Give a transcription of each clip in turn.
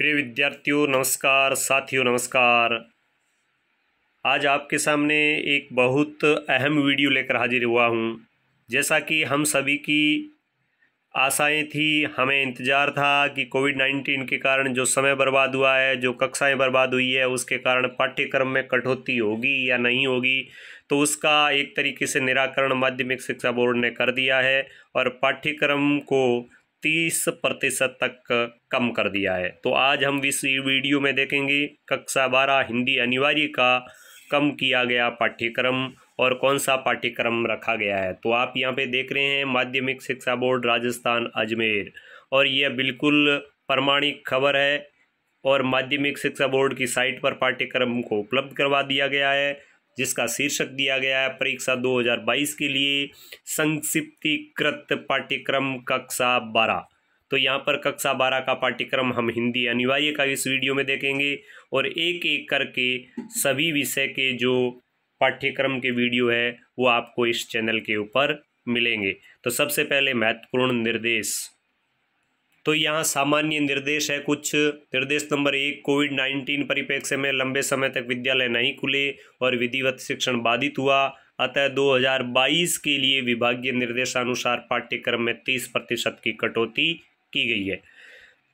प्रिय विद्यार्थियों, नमस्कार, साथियों, नमस्कार। आज आपके सामने एक बहुत अहम वीडियो लेकर हाजिर हुआ हूँ। जैसा कि हम सभी की आशाएँ थी, हमें इंतज़ार था कि कोविड नाइन्टीन के कारण जो समय बर्बाद हुआ है, जो कक्षाएँ बर्बाद हुई है, उसके कारण पाठ्यक्रम में कटौती होगी या नहीं होगी तो उसका एक तरीके से निराकरण माध्यमिक शिक्षा बोर्ड ने कर दिया है और पाठ्यक्रम को तीस प्रतिशत तक कम कर दिया है। तो आज हम इस वीडियो में देखेंगे कक्षा बारह हिंदी अनिवार्य का कम किया गया पाठ्यक्रम और कौन सा पाठ्यक्रम रखा गया है। तो आप यहाँ पे देख रहे हैं माध्यमिक शिक्षा बोर्ड राजस्थान अजमेर और यह बिल्कुल प्रमाणिक खबर है और माध्यमिक शिक्षा बोर्ड की साइट पर पाठ्यक्रम को उपलब्ध करवा दिया गया है। जिसका शीर्षक दिया गया है परीक्षा 2022 के लिए संक्षिप्तीकृत पाठ्यक्रम कक्षा बारह। तो यहाँ पर कक्षा बारह का पाठ्यक्रम हम हिंदी अनिवार्य का इस वीडियो में देखेंगे और एक एक करके सभी विषय के जो पाठ्यक्रम के वीडियो है, वो आपको इस चैनल के ऊपर मिलेंगे। तो सबसे पहले महत्वपूर्ण निर्देश। तो यहाँ सामान्य निर्देश है कुछ। निर्देश नंबर एक कोविड नाइन्टीन परिप्रेक्ष्य में लंबे समय तक विद्यालय नहीं खुले और विधिवत शिक्षण बाधित हुआ। अतः 2022 के लिए विभागीय निर्देशानुसार पाठ्यक्रम में 30 प्रतिशत की कटौती की गई है।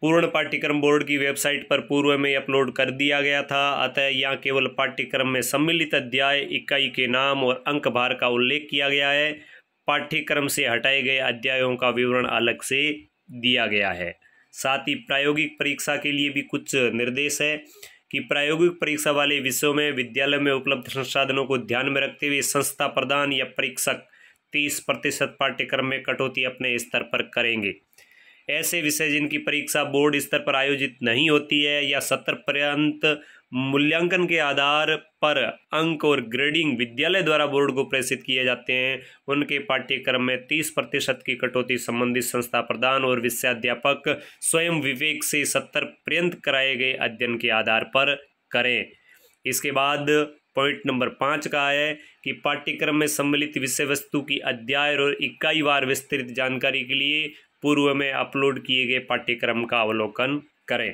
पूर्ण पाठ्यक्रम बोर्ड की वेबसाइट पर पूर्व में अपलोड कर दिया गया था। अतः यहाँ केवल पाठ्यक्रम में सम्मिलित अध्याय, इकाई के नाम और अंक भार का उल्लेख किया गया है। पाठ्यक्रम से हटाए गए अध्यायों का विवरण अलग से दिया गया है। साथ ही प्रायोगिक परीक्षा के लिए भी कुछ निर्देश है कि प्रायोगिक परीक्षा वाले विषयों में विद्यालय में उपलब्ध संसाधनों को ध्यान में रखते हुए संस्था प्रदान या परीक्षक तीस प्रतिशत पाठ्यक्रम में कटौती अपने स्तर पर करेंगे। ऐसे विषय जिनकी परीक्षा बोर्ड स्तर पर आयोजित नहीं होती है या सत्र पर्यंत मूल्यांकन के आधार पर अंक और ग्रेडिंग विद्यालय द्वारा बोर्ड को प्रेषित किए जाते हैं। उनके पाठ्यक्रम में तीस प्रतिशत की कटौती संबंधित संस्था प्रदान और विषयाध्यापक स्वयं विवेक से सत्तर पर्यंत कराए गए अध्ययन के आधार पर करें। इसके बाद पॉइंट नंबर पाँच का है कि पाठ्यक्रम में सम्मिलित विषय वस्तु की अध्याय और इकाई वार विस्तृत जानकारी के लिए पूर्व में अपलोड किए गए पाठ्यक्रम का अवलोकन करें।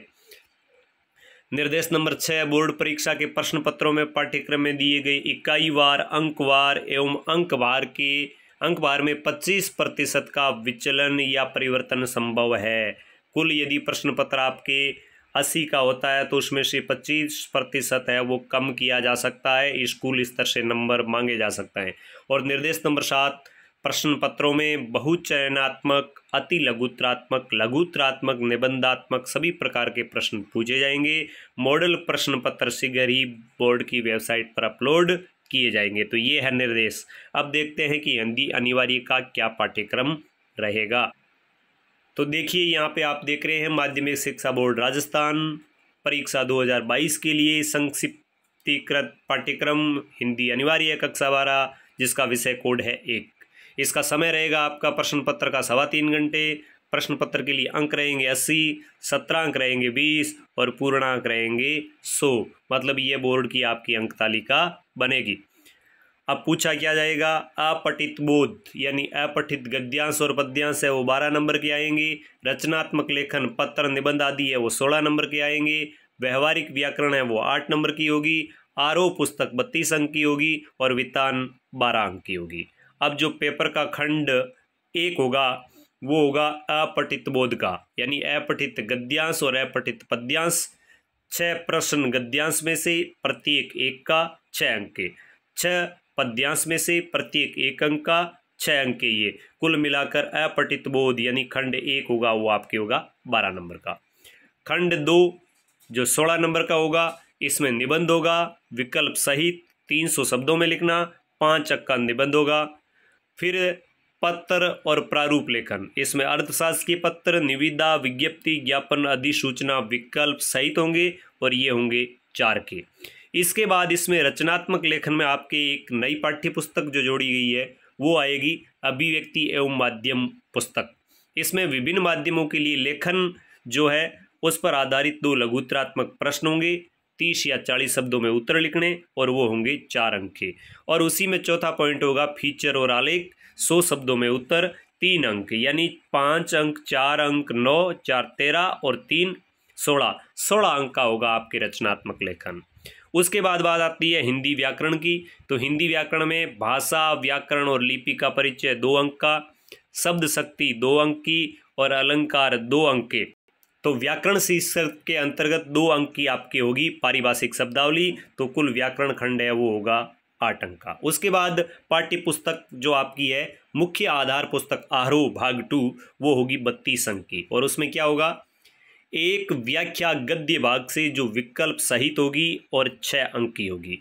निर्देश नंबर छः बोर्ड परीक्षा के प्रश्न पत्रों में पाठ्यक्रम में दिए गए इकाई वार अंकवार एवं अंकवार के अंकवार में 25 प्रतिशत का विचलन या परिवर्तन संभव है। कुल यदि प्रश्न पत्र आपके 80 का होता है तो उसमें से 25 प्रतिशत है, वो कम किया जा सकता है, स्कूल स्तर से नंबर मांगे जा सकते हैं। और निर्देश नंबर सात प्रश्न पत्रों में बहुचयनात्मक अति लघुत्रात्मक लघुत्रात्मक निबंधात्मक सभी प्रकार के प्रश्न पूछे जाएँगे। मॉडल प्रश्न पत्र शीघ्र ही बोर्ड की वेबसाइट पर अपलोड किए जाएँगे। तो ये है निर्देश। अब देखते हैं कि हिंदी अनिवार्य का क्या पाठ्यक्रम रहेगा। तो देखिए, यहाँ पे आप देख रहे हैं माध्यमिक शिक्षा बोर्ड राजस्थान, परीक्षा 2022 के लिए संक्षिप्तीकृत पाठ्यक्रम, हिंदी अनिवार्य कक्षा बारह, जिसका विषय कोड है एक। इसका समय रहेगा आपका प्रश्न पत्र का सवा तीन घंटे, प्रश्न पत्र के लिए अंक रहेंगे अस्सी सत्रह अंक रहेंगे बीस और पूर्णांक रहेंगे सौ। मतलब ये बोर्ड की आपकी अंक तालिका बनेगी। अब पूछा क्या जाएगा? अपठित बोध, यानी अपठित गद्यांश और पद्यांश है, वो बारह नंबर के आएँगे। रचनात्मक लेखन, पत्र, निबंध आदि है, वो सोलह नंबर के आएँगे। व्यवहारिक व्याकरण है, वो आठ नंबर की होगी। आरोप पुस्तक बत्तीस अंक की होगी और वितान बारह अंक की होगी। अब जो पेपर का खंड एक होगा, वो होगा अपठित बोध का, यानी अपठित गद्यांश और अपठित पद्यांश। छह प्रश्न गद्यांश में से प्रत्येक एक का छः अंक के छह पद्यांश में से प्रत्येक एक अंक का छः अंक के ये। कुल मिलाकर अपठित बोध, यानी खंड एक होगा, वो आपके होगा बारह नंबर का। खंड दो, जो सोलह नंबर का होगा, इसमें निबंध होगा, विकल्प सहित तीन सौ शब्दों में लिखना, पाँच अंक का निबंध होगा फिर पत्र और प्रारूप लेखन इसमें अर्थशास्त्र के पत्र, निविदा, विज्ञप्ति, ज्ञापन अधिसूचना विकल्प सहित होंगे और ये होंगे चार के। इसके बाद इसमें रचनात्मक लेखन में आपके एक नई पाठ्य पुस्तक जो जोड़ी गई है, वो आएगी अभिव्यक्ति एवं माध्यम पुस्तक। इसमें विभिन्न माध्यमों के लिए लेखन जो है, उस पर आधारित दो लघुत्रात्मक प्रश्न होंगे तीस या चालीस शब्दों में उत्तर लिखने और वो होंगे चार अंक। के और उसी में चौथा पॉइंट होगा फीचर और आलेख, सौ शब्दों में उत्तर, तीन अंक, यानी पाँच अंक, चार अंक, नौ, चार तेरह और तीन सोलह। सोलह अंक का होगा आपके रचनात्मक लेखन। उसके बाद बात आती है हिंदी व्याकरण की। तो हिंदी व्याकरण में भाषा, व्याकरण और लिपि का परिचय दो अंक का, शब्द शक्ति दो अंक की और अलंकार दो अंक के। तो व्याकरण शीर्षक के अंतर्गत दो अंक की आपकी होगी पारिभाषिक शब्दावली तो कुल व्याकरण खंड है, वो होगा आठ अंक का। उसके बाद पाठ्य पुस्तक जो आपकी है, मुख्य आधार पुस्तक आरोह भाग टू, वो होगी बत्तीस अंक की। और उसमें क्या होगा? एक व्याख्या गद्य भाग से जो विकल्प सहित होगी और छः अंक की होगी।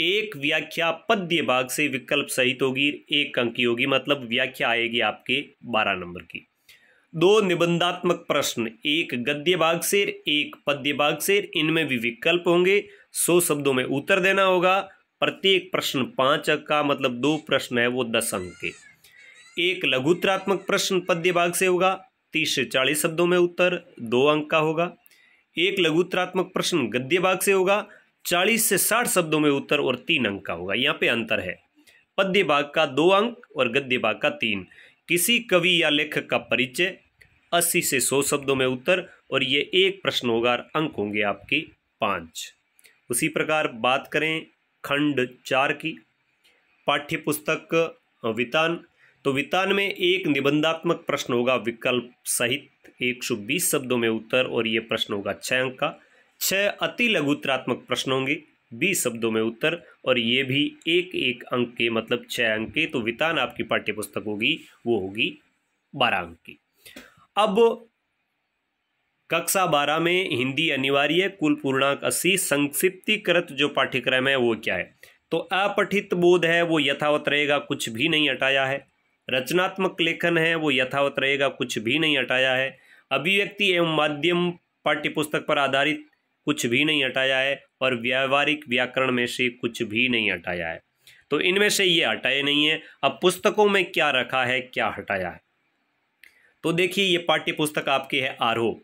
एक व्याख्या पद्य भाग से विकल्प सहित होगी, एक अंक की होगी मतलब व्याख्या आएगी आपके बारह नंबर की। दो निबंधात्मक प्रश्न, एक गद्य भाग से एक पद्य भाग से इनमें भी विकल्प होंगे। सौ शब्दों में उत्तर देना होगा। प्रत्येक प्रश्न पाँच अंक का मतलब दो प्रश्न है, वो दस अंक के। एक लघुत्रात्मक प्रश्न पद्य भाग से होगा। तीस से चालीस शब्दों में उत्तर दो अंक का होगा। एक लघुत्रात्मक प्रश्न गद्य भाग से होगा। चालीस से साठ शब्दों में उत्तर और तीन अंक का होगा। यहाँ पे अंतर है। पद्य भाग का दो अंक और गद्य भाग का तीन। किसी कवि या लेखक का परिचय, अस्सी से सौ शब्दों में उत्तर और ये एक प्रश्न होगा अंक होंगे आपके पाँच। उसी प्रकार बात करें खंड चार की। पाठ्य पुस्तक वितान। तो वितान में एक निबंधात्मक प्रश्न होगा विकल्प सहित 120 शब्दों में उत्तर और ये प्रश्न होगा छः अंक का। छः अति लघुत्रात्मक प्रश्न होंगे। बीस शब्दों में उत्तर और ये भी एक एक अंक के मतलब छः अंक के तो वितान आपकी पाठ्य पुस्तक होगी, वो होगी बारह अंक की। अब कक्षा बारह में हिंदी अनिवार्य, कुल पूर्णांक अस्सी, संक्षिप्तीकृत जो पाठ्यक्रम है, वो क्या है? तो अपठित बोध है, वो यथावत रहेगा, कुछ भी नहीं हटाया है। रचनात्मक लेखन है, वो यथावत रहेगा, कुछ भी नहीं हटाया है। अभिव्यक्ति एवं माध्यम पाठ्यपुस्तक पर आधारित कुछ भी नहीं हटाया है और व्यावहारिक व्याकरण में से कुछ भी नहीं हटाया है। तो इनमें से ये हटाए नहीं है। अब पुस्तकों में क्या रखा है, क्या हटाया है? तो देखिए, ये पाठ्य पुस्तक आपकी है आरोह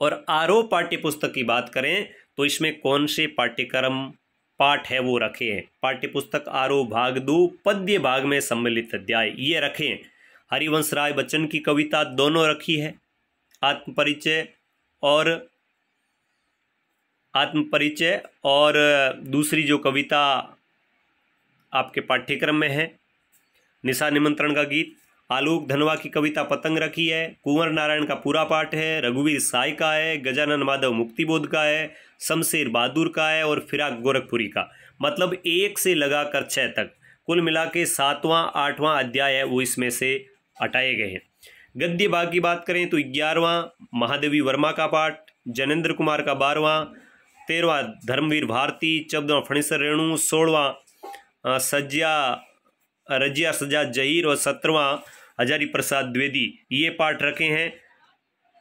और आरोह पाठ्य पुस्तक की बात करें तो इसमें कौन से पाठ्यक्रम पाठ है वो रखे हैं? पाठ्य पुस्तक आरोह भाग दो, पद्य भाग में सम्मिलित अध्याय, ये रखे हैं। हरिवंश राय बच्चन की कविता दोनों रखी है, आत्मपरिचय और आत्म परिचय और दूसरी जो कविता आपके पाठ्यक्रम में है, निशा निमंत्रण का गीत, आलोक धनवा की कविता पतंग रखी है, कुंवर नारायण का पूरा पाठ है, रघुवीर साय का है, गजानन माधव मुक्तिबोध का है, शमशेर बहादुर का है और फिराक गोरखपुरी का। मतलब एक से लगाकर छः तक। कुल मिला के सातवां, आठवां अध्याय है, वो इसमें से हटाए गए हैं। गद्य भाग की बात करें तो ग्यारहवां, महादेवी वर्मा का पाठ जनेन्द्र कुमार का बारहवां तेरहवा धर्मवीर भारती, चौदवा फणीसर रेणु सोलवा सज्जा रजिया सजा जहीर और सत्रवा हजारी प्रसाद द्विवेदी। ये पाठ रखे हैं।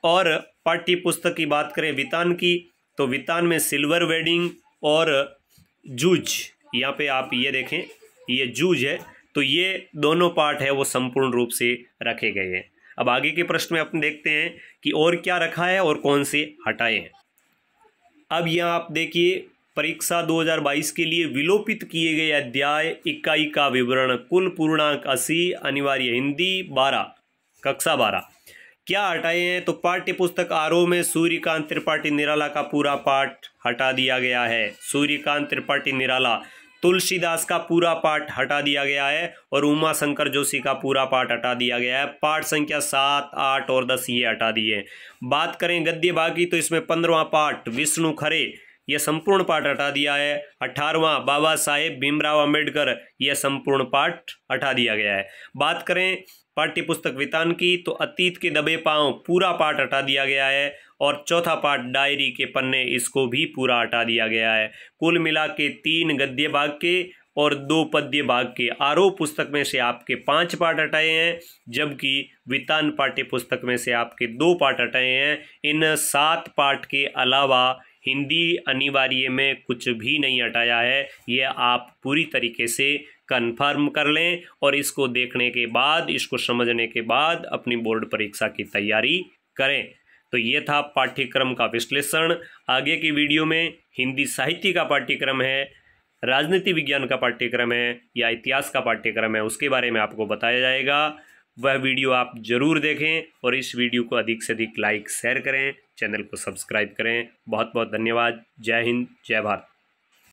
और पाठ्य पुस्तक की बात करें वितान की तो वितान में सिल्वर वेडिंग और जूझ यहाँ पे आप ये देखें, ये जूझ है तो ये दोनों पाठ है, वो संपूर्ण रूप से रखे गए हैं। अब आगे के प्रश्न में अपन देखते हैं कि और क्या रखा है और कौन से हटाए हैं। अब यहाँ आप देखिए, परीक्षा 2022 के लिए विलोपित किए गए अध्याय इकाई का विवरण, कुल पूर्णांक अस्सी, अनिवार्य हिंदी बारह, कक्षा बारह। क्या हटाए हैं? तो पाठ्य पुस्तक आरोह में सूर्यकांत त्रिपाठी निराला का पूरा पाठ हटा दिया गया है। सूर्यकांत त्रिपाठी निराला तुलसीदास का पूरा पाठ हटा दिया गया है और उमा शंकर जोशी का पूरा पाठ हटा दिया गया है। पाठ संख्या सात, आठ और दस ये हटा दिए बात करें गद्य बाकी तो इसमें पंद्रवा पाठ, विष्णु खरे यह संपूर्ण पाठ हटा दिया है। अठारवा बाबा साहेब भीमराव अंबेडकर यह संपूर्ण पाठ हटा दिया गया है। बात करें पाठ्य पुस्तक वितान की तो अतीत के दबे पाँव पूरा पाठ हटा दिया गया है और चौथा पार्ट डायरी के पन्ने इसको भी पूरा हटा दिया गया है। कुल मिला के तीन गद्य भाग के और दो पद्य भाग के आरोप पुस्तक में से आपके पाँच पार्ट हटाए हैं, जबकि वितान पाठ्य पुस्तक में से आपके दो पार्ट हटाए हैं। इन सात पाठ के अलावा हिंदी अनिवार्य में कुछ भी नहीं हटाया है। ये आप पूरी तरीके से कन्फर्म कर लें और इसको देखने के बाद, इसको समझने के बाद अपनी बोर्ड परीक्षा की तैयारी करें। तो ये था पाठ्यक्रम का विश्लेषण। आगे की वीडियो में हिंदी साहित्य का पाठ्यक्रम है, राजनीति विज्ञान का पाठ्यक्रम है या इतिहास का पाठ्यक्रम है, उसके बारे में आपको बताया जाएगा। वह वीडियो आप ज़रूर देखें और इस वीडियो को अधिक से अधिक लाइक, शेयर करें, चैनल को सब्सक्राइब करें। बहुत बहुत धन्यवाद। जय हिंद, जय भारत।